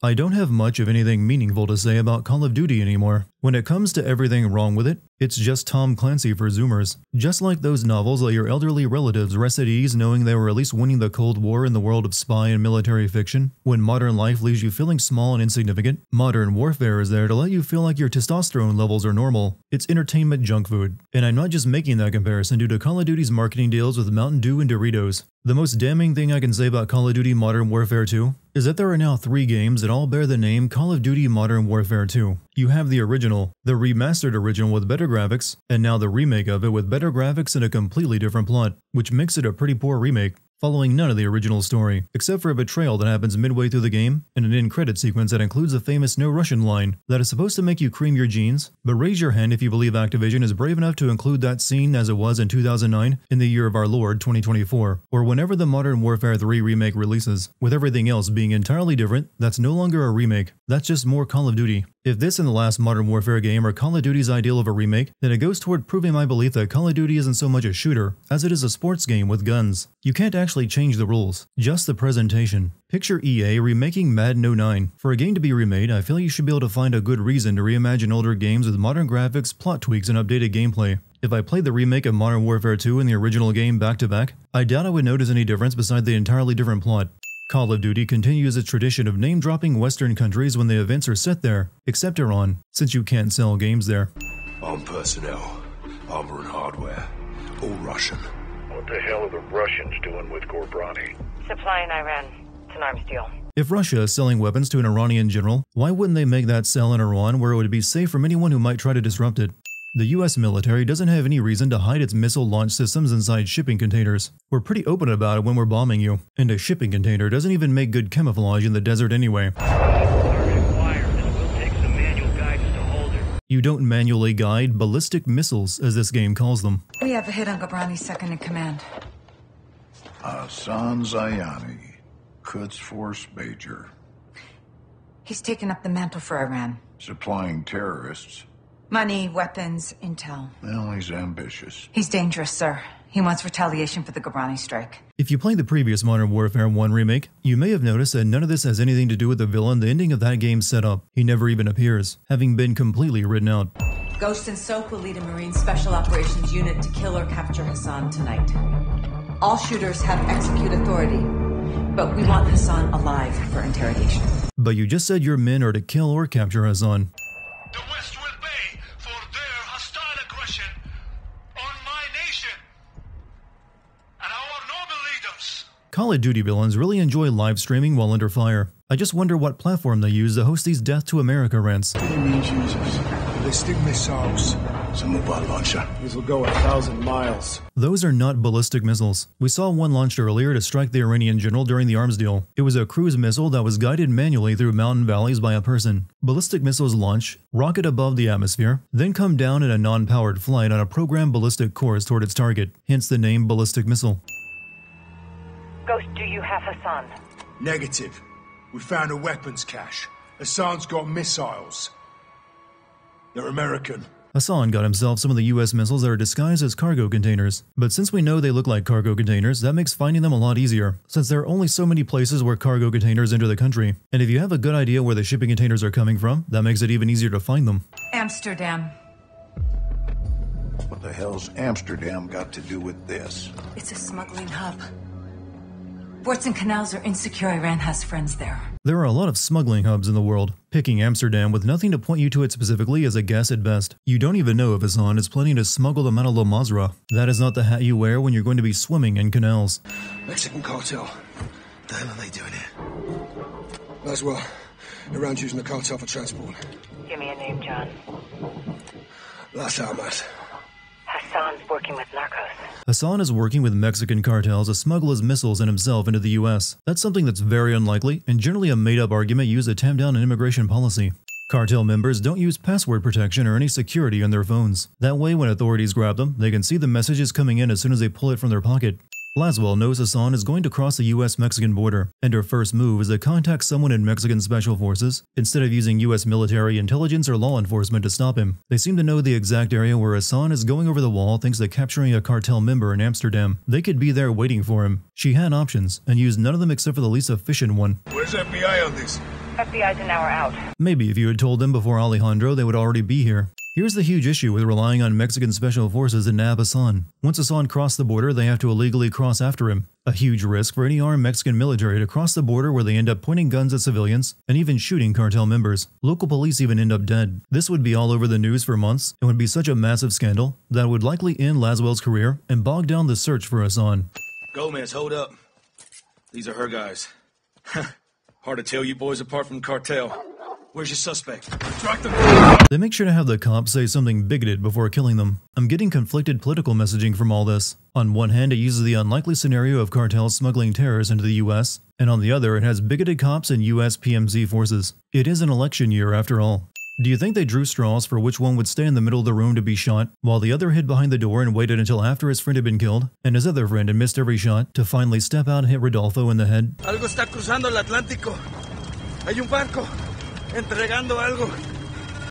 I don't have much of anything meaningful to say about Call of Duty anymore. When it comes to everything wrong with it, it's just Tom Clancy for Zoomers. Just like those novels that your elderly relatives rest at ease knowing they were at least winning the Cold War in the world of spy and military fiction, when modern life leaves you feeling small and insignificant, modern warfare is there to let you feel like your testosterone levels are normal. It's entertainment junk food. And I'm not just making that comparison due to Call of Duty's marketing deals with Mountain Dew and Doritos. The most damning thing I can say about Call of Duty Modern Warfare 2 is that there are now three games that all bear the name Call of Duty Modern Warfare 2. You have the original, the remastered original with better graphics, and now the remake of it with better graphics and a completely different plot, which makes it a pretty poor remake following none of the original story, except for a betrayal that happens midway through the game and an end-credit sequence that includes the famous No Russian line that is supposed to make you cream your jeans, but raise your hand if you believe Activision is brave enough to include that scene as it was in 2009 in the year of our Lord 2024, or whenever the Modern Warfare 3 remake releases, with everything else being entirely different, that's no longer a remake, that's just more Call of Duty. If this and the last Modern Warfare game are Call of Duty's ideal of a remake, then it goes toward proving my belief that Call of Duty isn't so much a shooter as it is a sports game with guns. You can't actually change the rules, just the presentation. Picture EA remaking Madden 09. For a game to be remade, I feel you should be able to find a good reason to reimagine older games with modern graphics, plot tweaks, and updated gameplay. If I played the remake of Modern Warfare 2 and the original game back to back, I doubt I would notice any difference beside the entirely different plot. Call of Duty continues its tradition of name-dropping Western countries when the events are set there, except Iran, since you can't sell games there. Armed personnel, armor and hardware, all Russian. What the hell are the Russians doing with Ghorbrani? Supplying Iran. It's an arms deal. If Russia is selling weapons to an Iranian general, why wouldn't they make that sell in Iran where it would be safe from anyone who might try to disrupt it? The US military doesn't have any reason to hide its missile launch systems inside shipping containers. We're pretty open about it when we're bombing you, and a shipping container doesn't even make good camouflage in the desert anyway. You don't manually guide ballistic missiles, as this game calls them. We have a hit on Ghorbrani's second in command. Hassan Zyani, Quds Force Major. He's taken up the mantle for Iran. Supplying terrorists. Money, weapons, intel. Well, he's ambitious. He's dangerous, sir. He wants retaliation for the Ghorbrani strike. If you played the previous Modern Warfare 1 remake, you may have noticed that none of this has anything to do with the villain the ending of that game set up. He never even appears, having been completely written out. Ghost and Soap will lead a Marine Special Operations unit to kill or capture Hassan tonight. All shooters have execute authority, but we want Hassan alive for interrogation. But you just said your men are to kill or capture Hassan. Call of Duty villains really enjoy live streaming while under fire. I just wonder what platform they use to host these Death to America rants. Enemy users, ballistic missiles. It's a mobile launcher. These will go a thousand miles. Those are not ballistic missiles. We saw one launched earlier to strike the Iranian general during the arms deal. It was a cruise missile that was guided manually through mountain valleys by a person. Ballistic missiles launch, rocket above the atmosphere, then come down in a non-powered flight on a programmed ballistic course toward its target, hence the name ballistic missile. Ghost, do you have Hassan? Negative. We found a weapons cache. Hassan's got missiles. They're American. Hassan got himself some of the US missiles that are disguised as cargo containers. But since we know they look like cargo containers, that makes finding them a lot easier, since there are only so many places where cargo containers enter the country. And if you have a good idea where the shipping containers are coming from, that makes it even easier to find them. Amsterdam. What the hell's Amsterdam got to do with this? It's a smuggling hub. Ports and canals are insecure. Iran has friends there. There are a lot of smuggling hubs in the world. Picking Amsterdam with nothing to point you to it specifically is a guess at best. You don't even know if Hassan is planning to smuggle them out of Al Mazrah. That is not the hat you wear when you're going to be swimming in canals. Mexican cartel. The hell are they doing here? As well. Iran's using the cartel for transport. Give me a name, John. Las Almas. Hassan's working with narcos. Hassan is working with Mexican cartels to smuggle his missiles and himself into the US. That's something that's very unlikely and generally a made-up argument used to tamp down an immigration policy. Cartel members don't use password protection or any security on their phones. That way, when authorities grab them, they can see the messages coming in as soon as they pull it from their pocket. Laswell knows Hassan is going to cross the US-Mexican border, and her first move is to contact someone in Mexican Special Forces, instead of using US military intelligence or law enforcement to stop him. They seem to know the exact area where Hassan is going over the wall thanks to capturing a cartel member in Amsterdam. They could be there waiting for him. She had options, and used none of them except for the least efficient one. Where's FBI on this? FBI's an hour out. Maybe if you had told them before Alejandro, they would already be here. Here's the huge issue with relying on Mexican special forces to nab Hassan. Once Hassan crossed the border, they have to illegally cross after him. A huge risk for any armed Mexican military to cross the border where they end up pointing guns at civilians and even shooting cartel members. Local police even end up dead. This would be all over the news for months and would be such a massive scandal that would likely end Laswell's career and bog down the search for Hassan. Gomez, hold up. These are her guys. Hard to tell you boys apart from cartel. Where's your suspect? Track them. They make sure to have the cops say something bigoted before killing them. I'm getting conflicted political messaging from all this. On one hand, it uses the unlikely scenario of cartels smuggling terrorists into the US, and on the other, it has bigoted cops and US PMC forces. It is an election year after all. Do you think they drew straws for which one would stay in the middle of the room to be shot, while the other hid behind the door and waited until after his friend had been killed, and his other friend had missed every shot, to finally step out and hit Rodolfo in the head? Algo está cruzando el Atlántico. Hay un barco entregando algo.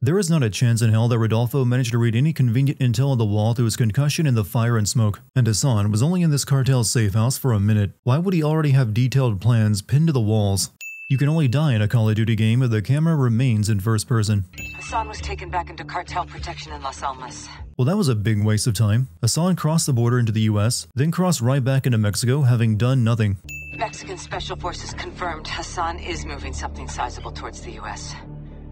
There is not a chance in hell that Rodolfo managed to read any convenient intel on the wall through his concussion and the fire and smoke, and Hassan was only in this cartel's safe house for a minute. Why would he already have detailed plans pinned to the walls? You can only die in a Call of Duty game if the camera remains in first person. Hassan was taken back into cartel protection in Las Almas. Well, that was a big waste of time. Hassan crossed the border into the US, then crossed right back into Mexico, having done nothing. Mexican Special Forces confirmed Hassan is moving something sizable towards the U.S.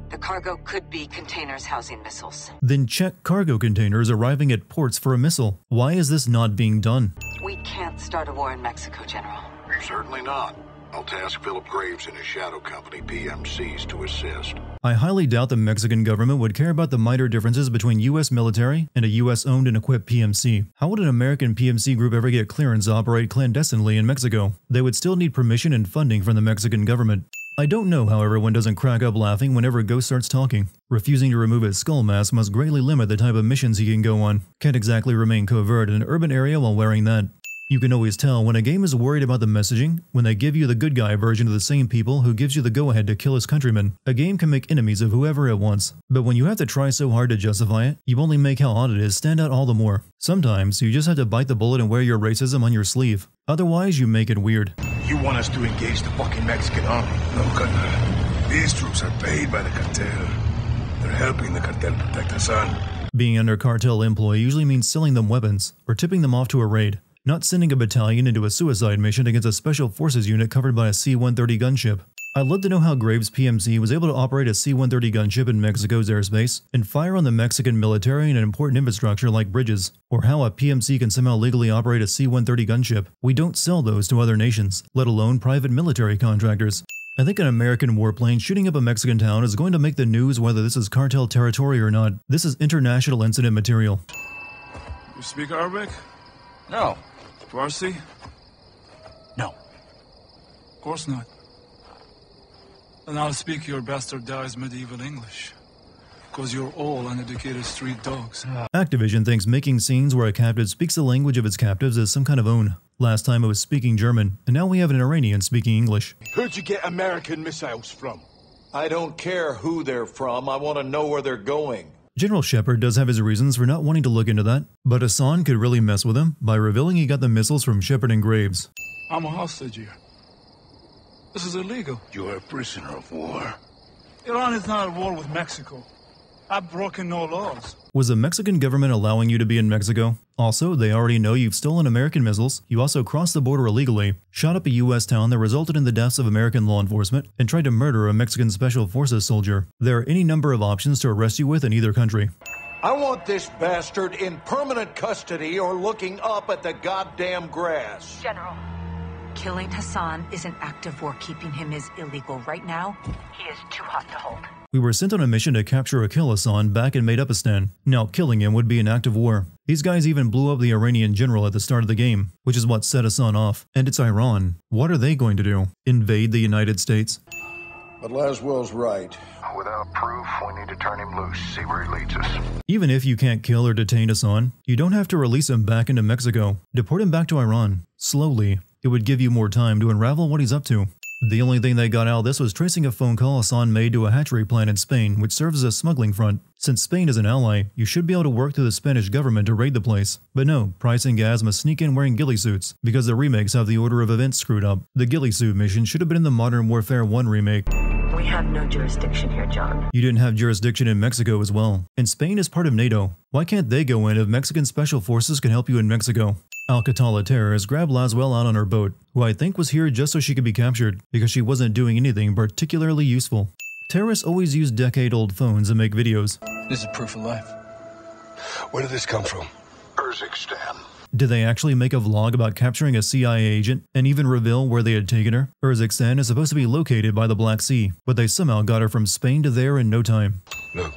The cargo could be containers housing missiles. Then check cargo containers arriving at ports for a missile. Why is this not being done? We can't start a war in Mexico, General. Certainly not. I'll task Philip Graves and his shadow company, PMCs, to assist. I highly doubt the Mexican government would care about the minor differences between US military and a US owned and equipped PMC. How would an American PMC group ever get clearance to operate clandestinely in Mexico? They would still need permission and funding from the Mexican government. I don't know how everyone doesn't crack up laughing whenever a Ghost starts talking. Refusing to remove his skull mask must greatly limit the type of missions he can go on. Can't exactly remain covert in an urban area while wearing that. You can always tell when a game is worried about the messaging when they give you the good guy version of the same people who gives you the go ahead to kill his countrymen. A game can make enemies of whoever it wants, but when you have to try so hard to justify it, you only make how odd it is stand out all the more. Sometimes you just have to bite the bullet and wear your racism on your sleeve. Otherwise, you make it weird. You want us to engage the fucking Mexican army? No, carnal. These troops are paid by the cartel. They're helping the cartel protect Hassan. Being under cartel employ usually means selling them weapons or tipping them off to a raid, not sending a battalion into a suicide mission against a special forces unit covered by a C-130 gunship. I'd love to know how Graves PMC was able to operate a C-130 gunship in Mexico's airspace and fire on the Mexican military and important infrastructure like bridges, or how a PMC can somehow legally operate a C-130 gunship. We don't sell those to other nations, let alone private military contractors. I think an American warplane shooting up a Mexican town is going to make the news whether this is cartel territory or not. This is international incident material. You speak Arabic? No. Farsi? No. Of course not. And I'll speak your bastardized medieval English. Because you're all uneducated street dogs. Ah. Activision thinks making scenes where a captive speaks the language of its captives is some kind of own. Last time it was speaking German, and now we have an Iranian speaking English. Where'd you get American missiles from? I don't care who they're from. I want to know where they're going. General Shepard does have his reasons for not wanting to look into that, but Hassan could really mess with him by revealing he got the missiles from Shepard and Graves. I'm a hostage here. This is illegal. You're a prisoner of war. Iran is not at war with Mexico. I've broken no laws. Was the Mexican government allowing you to be in Mexico? Also, they already know you've stolen American missiles, you also crossed the border illegally, shot up a US town that resulted in the deaths of American law enforcement, and tried to murder a Mexican Special Forces soldier. There are any number of options to arrest you with in either country. I want this bastard in permanent custody or looking up at the goddamn grass. General. Killing Hassan is an act of war. Keeping him is illegal. Right now, He is too hot to hold. We were sent on a mission to capture a kill Hassan back in Maidapistan. Now, killing him would be an act of war. These guys even blew up the Iranian general at the start of the game, which is what set Hassan off. And it's Iran. What are they going to do? Invade the United States? But Laswell's right. Without proof, we need to turn him loose, see where he leads us. Even if you can't kill or detain Hassan, you don't have to release him back into Mexico. Deport him back to Iran. Slowly. It would give you more time to unravel what he's up to. The only thing they got out of this was tracing a phone call Hassan made to a hatchery plant in Spain, which serves as a smuggling front. Since Spain is an ally, you should be able to work through the Spanish government to raid the place. But no, Price and Gaz must sneak in wearing ghillie suits, because the remakes have the order of events screwed up. The ghillie suit mission should have been in the Modern Warfare 1 remake. We have no jurisdiction here, John. You didn't have jurisdiction in Mexico as well. And Spain is part of NATO. Why can't they go in if Mexican special forces can help you in Mexico? Al-Qatala terrorists grabbed Laswell out on her boat, who I think was here just so she could be captured, because she wasn't doing anything particularly useful. Terrorists always use decade-old phones and make videos. This is proof of life. Where did this come from? Urzikstan. Did they actually make a vlog about capturing a CIA agent and even reveal where they had taken her? Urzikstan is supposed to be located by the Black Sea, but they somehow got her from Spain to there in no time. No.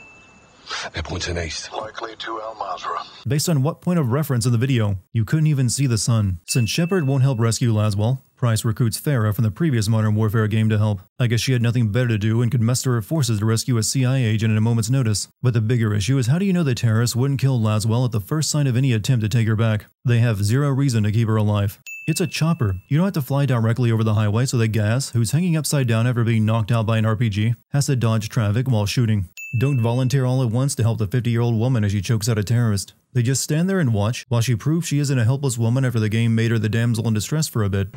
they're pointing east. Likely to Al Mazrah. Based on what point of reference in the video, you couldn't even see the sun. Since Shepard won't help rescue Laswell, Price recruits Farah from the previous Modern Warfare game to help. I guess she had nothing better to do and could muster her forces to rescue a CIA agent at a moment's notice. But the bigger issue is how do you know the terrorists wouldn't kill Laswell at the first sign of any attempt to take her back? They have zero reason to keep her alive. It's a chopper. You don't have to fly directly over the highway so that Gaz, who's hanging upside down after being knocked out by an RPG, has to dodge traffic while shooting. Don't volunteer all at once to help the 50 year old woman as she chokes out a terrorist. They just stand there and watch while she proves she isn't a helpless woman after the game made her the damsel in distress for a bit.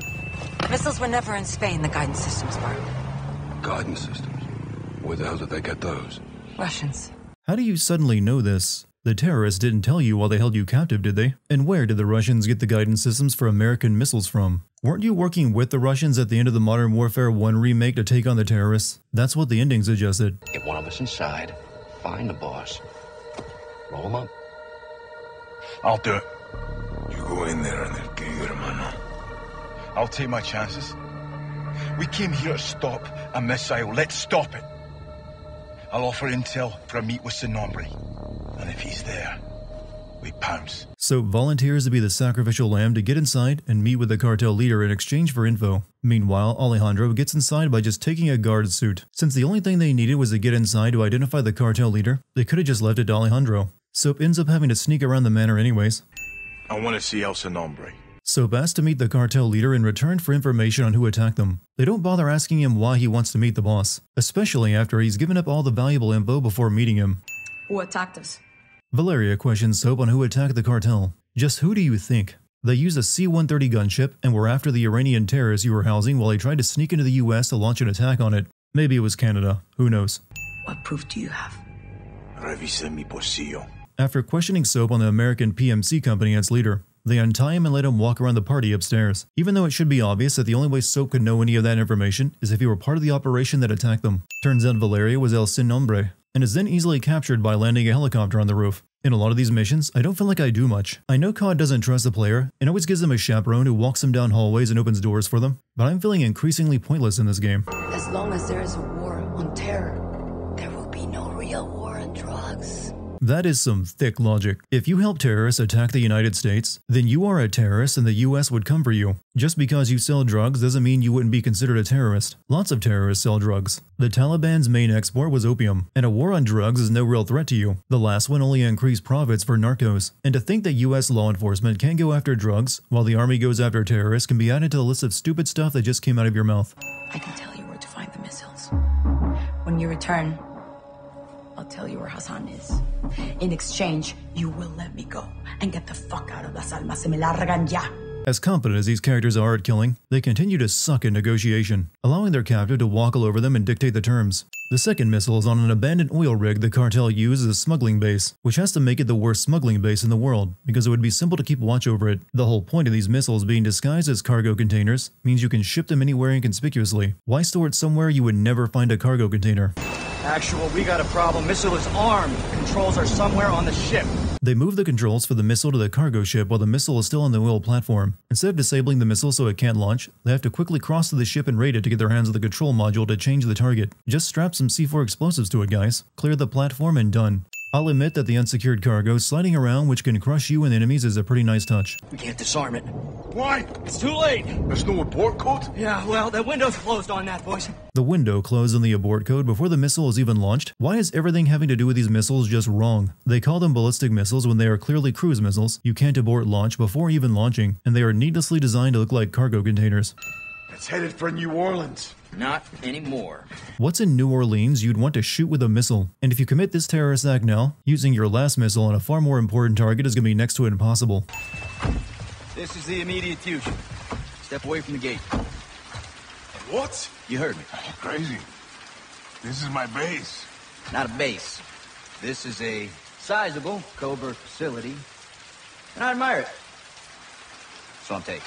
Missiles were never in Spain, the guidance systems were. Guidance systems. Where the hell did they get those? Russians. How do you suddenly know this? The terrorists didn't tell you while they held you captive, did they? And where did the Russians get the guidance systems for American missiles from? Weren't you working with the Russians at the end of the Modern Warfare 1 remake to take on the terrorists? That's what the ending suggested. Get one of us inside, find the boss, roll him up. I'll do it. You go in there and they'll kill you, hermano. I'll take my chances. We came here to stop a missile. Let's stop it. I'll offer intel for a meet with Sin Nombre. And if he's there, we pounce. So volunteers to be the sacrificial lamb to get inside and meet with the cartel leader in exchange for info. Meanwhile, Alejandro gets inside by just taking a guard suit. Since the only thing they needed was to get inside to identify the cartel leader, they could have just left it to Alejandro. Soap ends up having to sneak around the manor anyways. I want to see El Sin Nombre. Soap asks to meet the cartel leader in return for information on who attacked them. They don't bother asking him why he wants to meet the boss, especially after he's given up all the valuable info before meeting him. Who attacked us? Valeria questions Soap on who attacked the cartel. Just who do you think? They used a C-130 gunship and were after the Iranian terrorists you were housing while they tried to sneak into the US to launch an attack on it. Maybe it was Canada. Who knows? What proof do you have? Revise mi bolsillo. After questioning Soap on the American PMC company and its leader, they untie him and let him walk around the party upstairs, even though it should be obvious that the only way Soap could know any of that information is if he were part of the operation that attacked them. Turns out Valeria was El Sin Nombre, and is then easily captured by landing a helicopter on the roof. In a lot of these missions, I don't feel like I do much. I know COD doesn't trust the player and always gives them a chaperone who walks them down hallways and opens doors for them, but I'm feeling increasingly pointless in this game. As long as there is a war on terror, That is some thick logic. If you help terrorists attack the United States, then you are a terrorist and the US would come for you. Just because you sell drugs doesn't mean you wouldn't be considered a terrorist. Lots of terrorists sell drugs. The Taliban's main export was opium, and a war on drugs is no real threat to you. The last one only increased profits for narcos. And to think that US law enforcement can't go after drugs while the army goes after terrorists can be added to the list of stupid stuff that just came out of your mouth. I can tell you where to find the missiles. When you return, I'll tell you where Hassan is. In exchange, you will let me go and get the fuck out of Las Almas. Se me largan ya. As competent as these characters are at killing, they continue to suck in negotiation, allowing their captive to walk all over them and dictate the terms. The second missile is on an abandoned oil rig the cartel used as a smuggling base, which has to make it the worst smuggling base in the world, because it would be simple to keep watch over it. The whole point of these missiles being disguised as cargo containers means you can ship them anywhere inconspicuously. Why store it somewhere you would never find a cargo container? Actual, we got a problem. Missile is armed. Controls are somewhere on the ship. They move the controls for the missile to the cargo ship while the missile is still on the oil platform. Instead of disabling the missile so it can't launch, they have to quickly cross to the ship and raid it to get their hands on the control module to change the target. Just strap some C4 explosives to it, guys. Clear the platform and done. I'll admit that the unsecured cargo sliding around which can crush you and enemies is a pretty nice touch. We can't disarm it. Why? It's too late. There's no abort code? Yeah, well, the window's closed on that, boys. The window closed on the abort code before the missile is even launched. Why is everything having to do with these missiles just wrong? They call them ballistic missiles when they are clearly cruise missiles. You can't abort launch before even launching, and they are needlessly designed to look like cargo containers. It's headed for New Orleans. Not anymore. What's in New Orleans you'd want to shoot with a missile? And if you commit this terrorist act now, using your last missile on a far more important target is going to be next to impossible. This is the immediate future. Step away from the gate. What? You heard me. Crazy. This is my base. Not a base. This is a sizable covert facility, and I admire it. So I'm taking.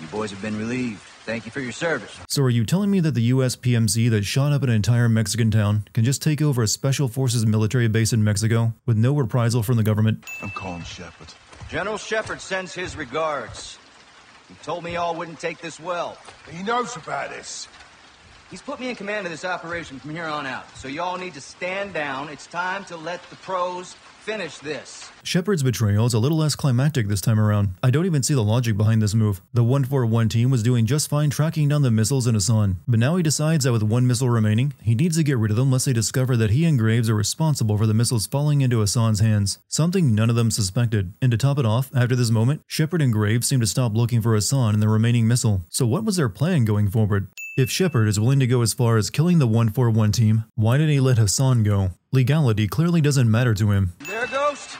You boys have been relieved. Thank you for your service. So are you telling me that the US PMC that shot up an entire Mexican town can just take over a special forces military base in Mexico with no reprisal from the government? I'm calling Shepard. General Shepard sends his regards. He told me y'all wouldn't take this well. He knows about this. He's put me in command of this operation from here on out. So y'all need to stand down. It's time to let the pros finish this. Shepard's betrayal is a little less climactic this time around. I don't even see the logic behind this move. The 141 team was doing just fine tracking down the missiles in Hassan, but now he decides that with one missile remaining, he needs to get rid of them lest they discover that he and Graves are responsible for the missiles falling into Hassan's hands, something none of them suspected. And to top it off, after this moment, Shepard and Graves seem to stop looking for Hassan and the remaining missile. So what was their plan going forward? If Shepard is willing to go as far as killing the 141 team, why didn't he let Hassan go? Legality clearly doesn't matter to him. There, Ghost.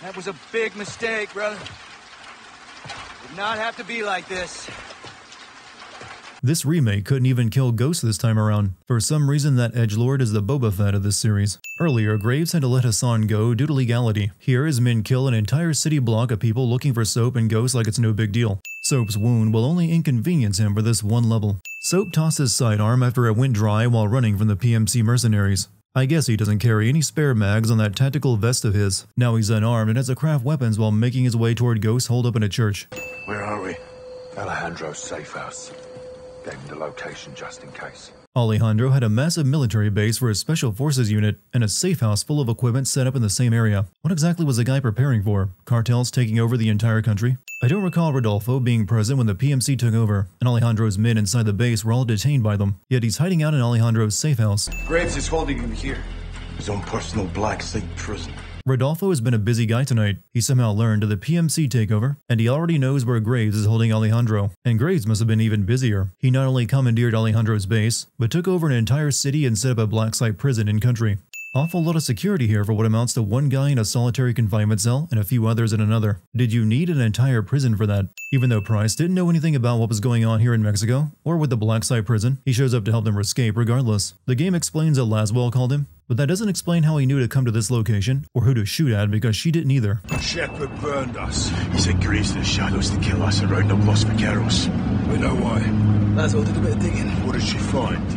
That was a big mistake, brother. Did not have to be like this. This remake couldn't even kill Ghost this time around. For some reason, that Edge Lord is the Boba Fett of this series. Earlier, Graves had to let Hassan go due to legality. Here, his men kill an entire city block of people looking for Soap and Ghost like it's no big deal. Soap's wound will only inconvenience him for this one level. Soap tossed his sidearm after it went dry while running from the PMC mercenaries. I guess he doesn't carry any spare mags on that tactical vest of his. Now he's unarmed and has to craft weapons while making his way toward Ghost holed up in a church. Where are we? Alejandro's safe house. Gave him the location just in case. Alejandro had a massive military base for his special forces unit and a safe house full of equipment set up in the same area. What exactly was the guy preparing for? Cartels taking over the entire country? I don't recall Rodolfo being present when the PMC took over, and Alejandro's men inside the base were all detained by them, yet he's hiding out in Alejandro's safe house. Graves is holding him here. His own personal black site prison. Rodolfo has been a busy guy tonight. He somehow learned of the PMC takeover, and he already knows where Graves is holding Alejandro. And Graves must have been even busier. He not only commandeered Alejandro's base, but took over an entire city and set up a black site prison in country. Awful lot of security here for what amounts to one guy in a solitary confinement cell and a few others in another. Did you need an entire prison for that? Even though Price didn't know anything about what was going on here in Mexico, or with the Black Site prison, he shows up to help them escape regardless. The game explains that Laswell called him, but that doesn't explain how he knew to come to this location, or who to shoot at because she didn't either. Shepard burned us. He sent Graves to the shadows to kill us around up Los Vaqueros. We know why. Laswell did a bit of digging. What did she find?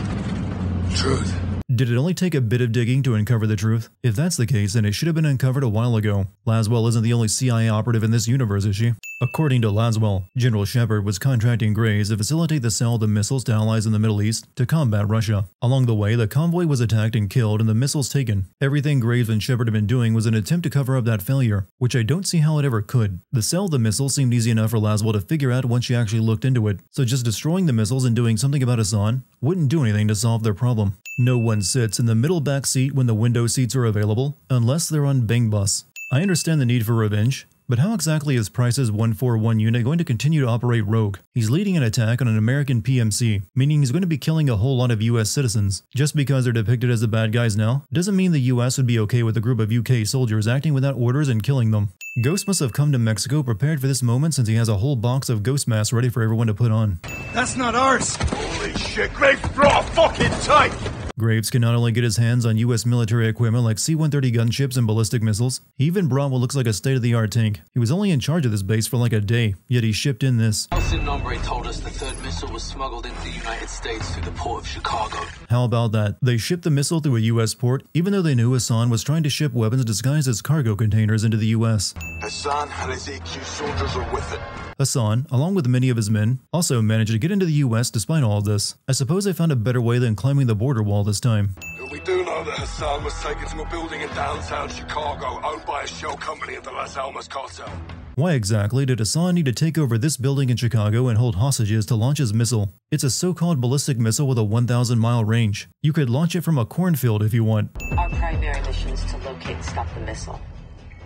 Truth. Did it only take a bit of digging to uncover the truth? If that's the case, then it should have been uncovered a while ago. Laswell isn't the only CIA operative in this universe, is she? According to Laswell, General Shepard was contracting Graves to facilitate the sale of the missiles to allies in the Middle East to combat Russia. Along the way, the convoy was attacked and killed and the missiles taken. Everything Graves and Shepard had been doing was an attempt to cover up that failure, which I don't see how it ever could. The sale of the missiles seemed easy enough for Laswell to figure out once she actually looked into it, so just destroying the missiles and doing something about Hassan wouldn't do anything to solve their problem. No one sits in the middle back seat when the window seats are available, unless they're on Bing Bus. I understand the need for revenge, but how exactly is Price's 141 unit going to continue to operate rogue? He's leading an attack on an American PMC, meaning he's going to be killing a whole lot of US citizens. Just because they're depicted as the bad guys now, doesn't mean the US would be okay with a group of UK soldiers acting without orders and killing them. Ghost must have come to Mexico prepared for this moment since he has a whole box of ghost masks ready for everyone to put on. That's not ours! Holy shit, Graves, draw fucking tight! Graves can not only get his hands on US military equipment like C-130 gunships and ballistic missiles, he even brought what looks like a state-of-the-art tank. He was only in charge of this base for like a day, yet he shipped in this. El Sin Nombre told us the third missile was smuggled into the United States through the port of Chicago. How about that? They shipped the missile through a US port, even though they knew Hassan was trying to ship weapons disguised as cargo containers into the US. Hassan and his AQ soldiers are with it. Hassan, along with many of his men, also managed to get into the US despite all of this. I suppose they found a better way than climbing the border wall this time. We do know that Hassan was taken to a building in downtown Chicago owned by a shell company of the Las Almas cartel. Why exactly did Hassan need to take over this building in Chicago and hold hostages to launch his missile? It's a so-called ballistic missile with a 1,000 mile range. You could launch it from a cornfield if you want. Our primary mission is to locate and stop the missile.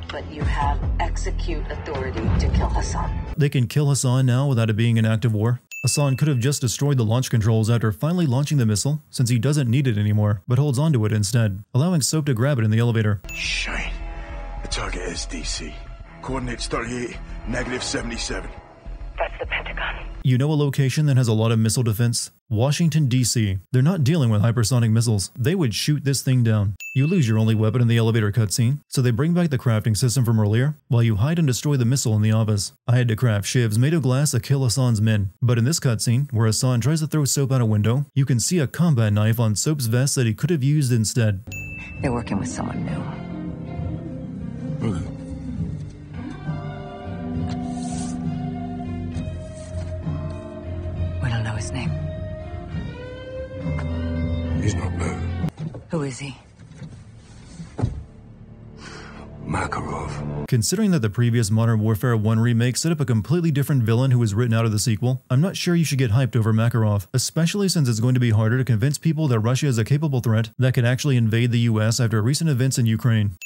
But you have execute authority to kill Hassan. They can kill Hassan now without it being an act of war. Hassan could have just destroyed the launch controls after finally launching the missile, since he doesn't need it anymore, but holds onto it instead, allowing Soap to grab it in the elevator. Shine. The target is DC. Coordinates 38, negative 77. That's the Pentagon. You know a location that has a lot of missile defense? Washington, D.C. They're not dealing with hypersonic missiles. They would shoot this thing down. You lose your only weapon in the elevator cutscene, so they bring back the crafting system from earlier, while you hide and destroy the missile in the office. I had to craft shivs made of glass to kill Hassan's men, but in this cutscene, where Hassan tries to throw Soap out a window, you can see a combat knife on Soap's vest that he could have used instead. They're working with someone new. We He's not bad. Who is he? Makarov. Considering that the previous Modern Warfare 1 remake set up a completely different villain who was written out of the sequel, I'm not sure you should get hyped over Makarov, especially since it's going to be harder to convince people that Russia is a capable threat that could actually invade the US after recent events in Ukraine.